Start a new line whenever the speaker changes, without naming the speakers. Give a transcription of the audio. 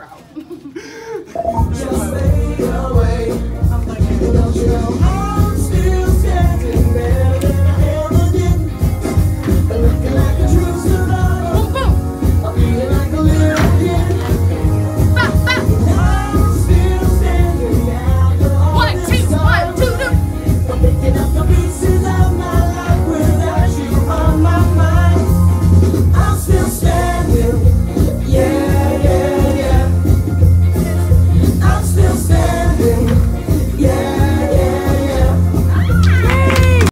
trout.